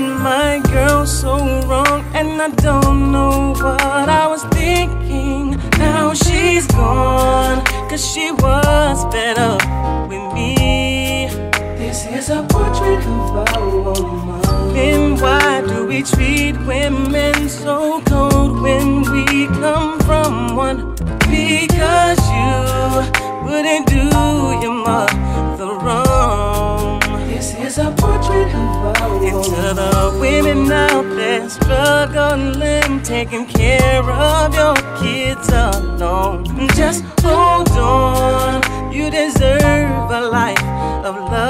my girl so wrong, and I don't know what I was thinking. Now she's gone, cause she was better with me. This is a portrait of a woman. Then why do we treat women so cold when we come from one? Because you wouldn't do your mother wrong. This is a portrait And to the women out there struggling, taking care of your kids alone. Just hold on, you deserve a life of love.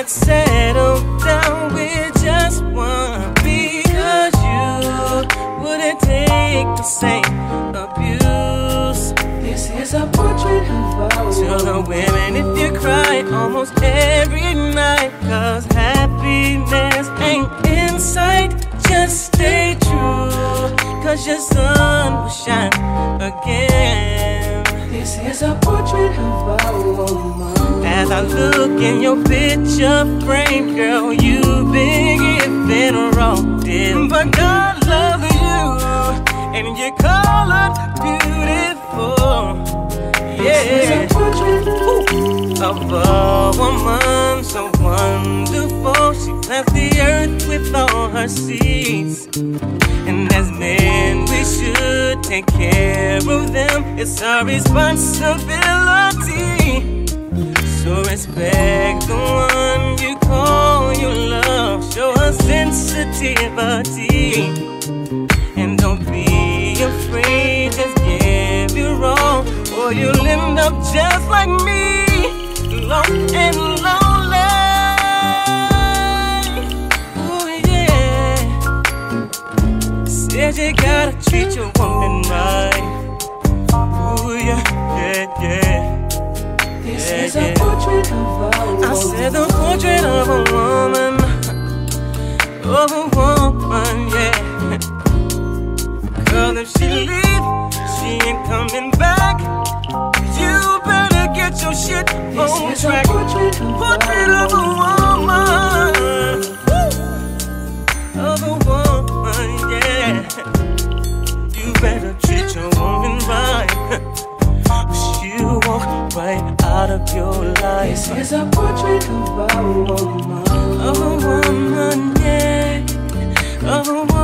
Can't settle down with just one? Because you wouldn't take the same abuse. This is a portrait of a To the woman. women, if you cry almost every night, cause happiness ain't in sight, just stay true, cause your sun will shine again. This is a portrait of a woman. As I look in your picture frame, girl, you've been given wrong, dear. But God loves you, and you're colored beautiful. This is Yeah a portrait of a woman so wonderful. She plants the earth with all her seeds. And as men, we should take care of them. It's our responsibility. So respect the one you call your love. Show her sensitivity. And don't be afraid, just give it wrong, or you'll end up just like me, lost and lonely. Ooh yeah, said you gotta treat your woman right. Ooh yeah, a woman, yeah. Girl, if she leave, she ain't coming back. You better get your shit this track. Portrait, portrait of a woman. Of a woman, yeah. You better treat your woman right. You walk right out of your life. This is a portrait of a woman. Of a woman, yeah. Oh.